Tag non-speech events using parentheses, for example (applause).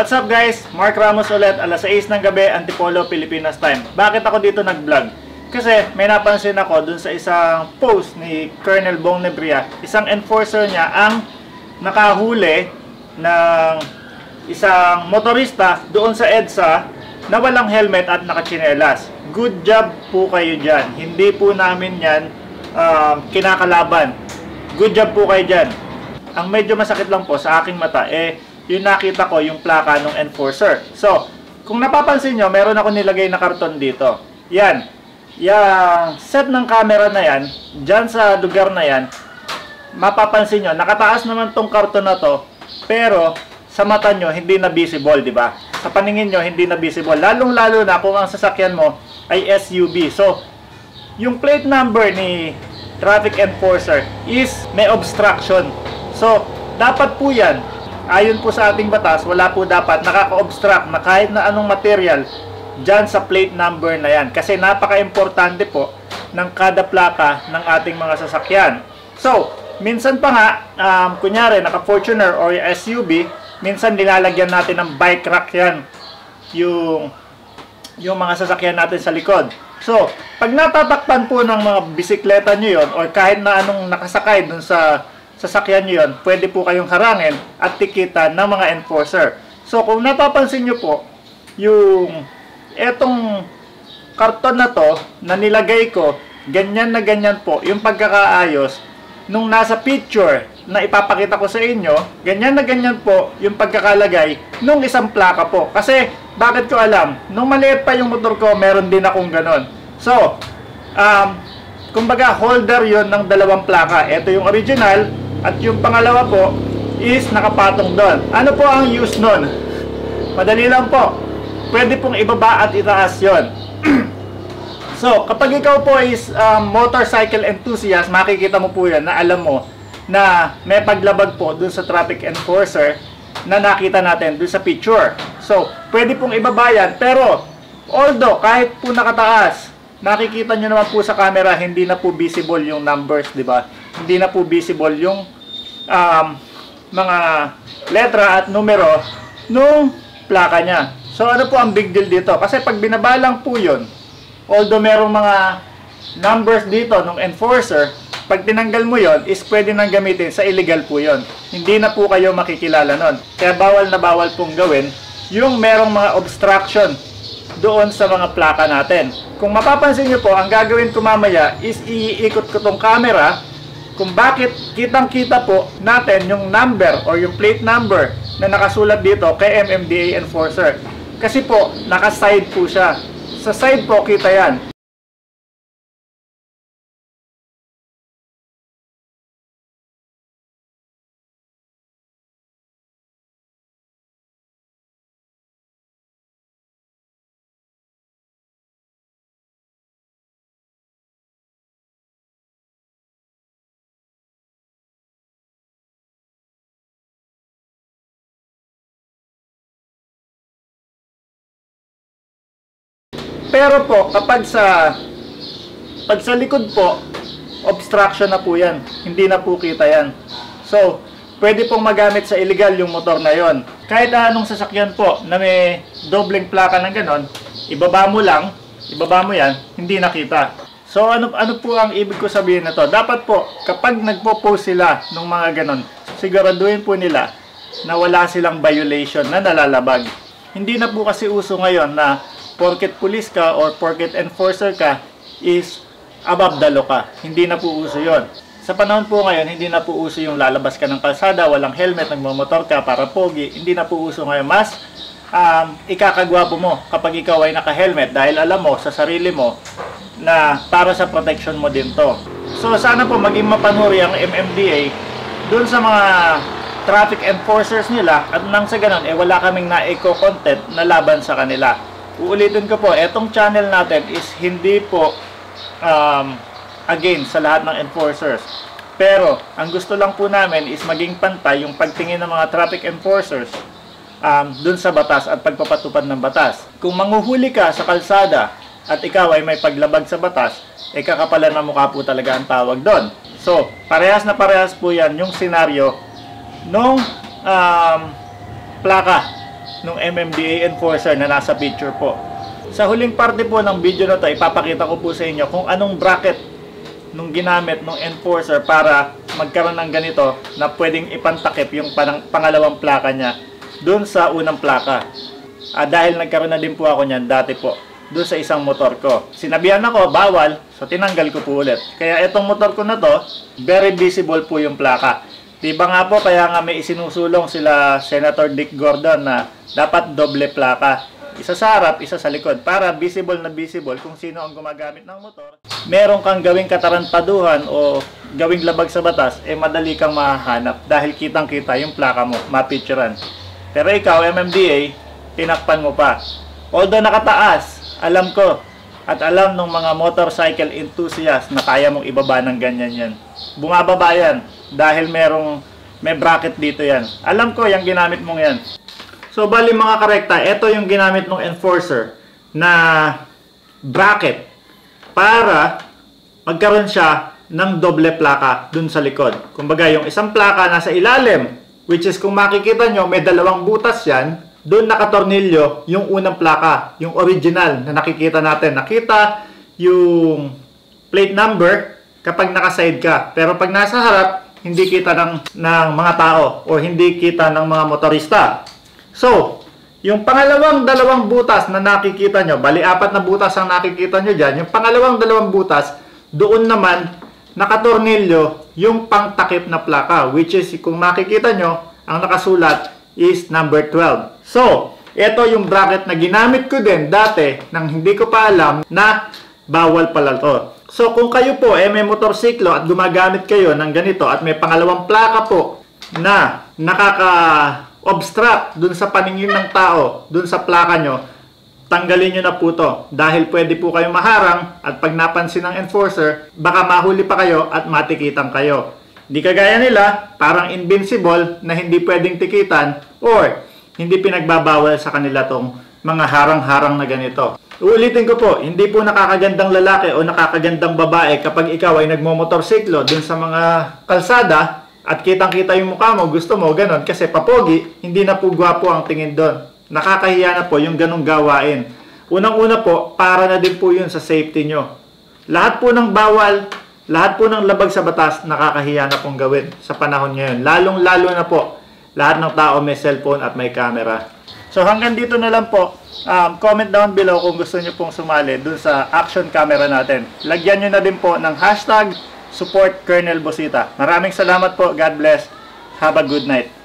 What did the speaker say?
What's up guys? Mark Ramos ulit, alas 6 ng gabi, Antipolo, Pilipinas time. Bakit ako dito nag-vlog? Kasi may napansin ako dun sa isang post ni Colonel Bong Nebria, isang enforcer niya ang nakahuli ng isang motorista doon sa EDSA na walang helmet at nakachinelas. Good job po kayo dyan. Hindi po namin yan um, kinakalaban. Good job po kayo dyan. Ang medyo masakit lang po sa aking mata, eh, yung nakita ko yung plaka ng enforcer. So, kung napapansin nyo, meron ako nilagay na karton dito. Yan. Yung set ng camera na yan, dyan sa lugar na yan, mapapansin nyo, nakataas naman tong karton na to, pero sa mata nyo, hindi na visible, di ba? Sa paningin nyo, hindi na visible. Lalong-lalo na kung ang sasakyan mo ay SUV. So, yung plate number ni traffic enforcer is may obstruction. So, dapat po yan, ayon po sa ating batas, wala po dapat nakaka-obstruct na kahit na anong material dyan sa plate number na yan. Kasi napaka-importante po ng kada plaka ng ating mga sasakyan. So, minsan pa nga, um, kunyari, naka-Fortuner or SUV, minsan nilalagyan natin ng bike rack yan. Yung, yung mga sasakyan natin sa likod. So, pag natatakpan po ng mga bisikleta nyo yon or kahit na anong nakasakay dun sa sasakyan nyo yun, pwede po kayong harangin at tikitan ng mga enforcer. So, kung napapansin nyo po, yung etong karton na to, na nilagay ko, ganyan na ganyan po, yung pagkakaayos, nung nasa picture na ipapakita ko sa inyo, ganyan na ganyan po yung pagkakalagay nung isang plaka po. Kasi, bakit ko alam, nung maliit pa yung motor ko, meron din akong ganon. So, um, kumbaga holder yon ng dalawang plaka. Ito yung original, at yung pangalawa po is nakapatong doon. Ano po ang use nun? Madali lang po. Pwede pong ibaba at itaas yon. (clears throat) so, kapag ikaw po is um, motorcycle enthusiast, makikita mo po yan na alam mo na may paglabag po dun sa traffic enforcer na nakita natin dun sa picture. So, pwede pong ibaba yan. Pero, although kahit po nakataas, nakikita nyo naman po sa camera, hindi na po visible yung numbers, di ba? Hindi na po visible yung um, mga letra at numero nung plaka niya. So, ano po ang big deal dito? Kasi pag binabalang po yun, although merong mga numbers dito nung enforcer, pag tinanggal mo yon is pwede nang gamitin sa illegal po yon. Hindi na po kayo makikilala nun. Kaya bawal na bawal pong gawin yung merong mga obstruction doon sa mga plaka natin. Kung mapapansin nyo po, ang gagawin ko mamaya is iikot ko tong camera kung bakit kitang-kita po natin yung number or yung plate number na nakasulat dito kay MMDA Enforcer. Kasi po, naka-side po siya. Sa side po, kita yan. Pero po, kapag sa pag sa likod po, obstruction na po yan. Hindi na po kita yan. So, pwede pong magamit sa illegal yung motor na yon. Kahit anong sasakyan po na may dobleng plaka ng ganon, ibaba mo lang, ibaba mo yan, hindi nakita. So, ano, ano po ang ibig ko sabihin na to? Dapat po, kapag nagpo-post sila ng mga ganon, siguraduhin po nila na wala silang violation na nalalabag. Hindi na po kasi uso ngayon na porket police ka or porket enforcer ka is above the law ka. Hindi na po uso yon. Sa panahon po ngayon, hindi na po uso yung lalabas ka ng kalsada, walang helmet, nagmamotor ka para pogi. Hindi na po uso ngayon. Mas um, ikakagwapo mo kapag ikaw ay naka-helmet dahil alam mo sa sarili mo na para sa protection mo din to. So sana po maging mapanuri ang MMDA dun sa mga traffic enforcers nila at nang sa ganun, eh wala kaming na-eco-content na laban sa kanila uulitin ko po, etong channel natin is hindi po um, again sa lahat ng enforcers. Pero, ang gusto lang po namin is maging pantay yung pagtingin ng mga traffic enforcers um, dun sa batas at pagpapatupad ng batas. Kung manguhuli ka sa kalsada at ikaw ay may paglabag sa batas, eh kakapalan ng mukha po talaga ang tawag doon. So, parehas na parehas po yan yung senaryo nung um, plaka ng MMDA enforcer na nasa picture po. Sa huling parte po ng video na to, ipapakita ko po sa inyo kung anong bracket nung ginamit ng enforcer para magkaroon ng ganito na pwedeng ipantakip yung panang, pangalawang plaka niya dun sa unang plaka. Ah, dahil nagkaroon na din po ako niyan dati po doon sa isang motor ko. Sinabihan ako, bawal, so tinanggal ko po ulit. Kaya itong motor ko na to, very visible po yung plaka. Diba nga po, kaya nga may isinusulong sila Senator Dick Gordon na dapat doble plaka. Isa sa harap, isa sa likod. Para visible na visible kung sino ang gumagamit ng motor. Meron kang gawing katarantaduhan o gawing labag sa batas, eh madali kang mahanap dahil kitang-kita yung plaka mo, mapicturean. Pero ikaw, MMDA, tinakpan mo pa. Although nakataas, alam ko, at alam ng mga motorcycle enthusiast na kaya mong ibaba ng ganyan yan. Bumababa yan dahil merong may bracket dito yan. Alam ko yung ginamit mong yan. So bali mga karekta, ito yung ginamit ng enforcer na bracket para magkaroon siya ng doble plaka dun sa likod. Kumbaga yung isang plaka nasa ilalim, which is kung makikita nyo may dalawang butas yan, doon nakatornilyo yung unang plaka, yung original na nakikita natin. Nakita yung plate number kapag nakaside ka. Pero pag nasa harap, hindi kita ng, ng mga tao o hindi kita ng mga motorista. So, yung pangalawang dalawang butas na nakikita nyo, bali apat na butas ang nakikita nyo dyan, yung pangalawang dalawang butas, doon naman nakatornilyo yung pangtakip na plaka, which is kung makikita nyo, ang nakasulat is number 12. So, ito yung bracket na ginamit ko din dati nang hindi ko pa alam na bawal pala to. So, kung kayo po eh may motorsiklo at gumagamit kayo ng ganito at may pangalawang plaka po na nakaka-obstruct dun sa paningin ng tao, dun sa plaka nyo, tanggalin nyo na po to. Dahil pwede po kayo maharang at pag napansin ng enforcer, baka mahuli pa kayo at matikitan kayo. Hindi kagaya nila, parang invincible na hindi pwedeng tikitan or hindi pinagbabawal sa kanila tong mga harang-harang na ganito. Uulitin ko po, hindi po nakakagandang lalaki o nakakagandang babae kapag ikaw ay nagmomotorsiklo dun sa mga kalsada at kitang-kita yung mukha mo, gusto mo, ganon, kasi papogi, hindi na po gwapo ang tingin doon. Nakakahiya na po yung ganong gawain. Unang-una po, para na din po yun sa safety nyo. Lahat po ng bawal, lahat po ng labag sa batas, nakakahiya na pong gawin sa panahon ngayon. Lalong-lalo na po, lahat ng tao may cellphone at may camera. So hanggang dito na lang po. Um, comment down below kung gusto nyo pong sumali dun sa action camera natin. Lagyan nyo na din po ng hashtag support Colonel Bosita. Maraming salamat po. God bless. Have a good night.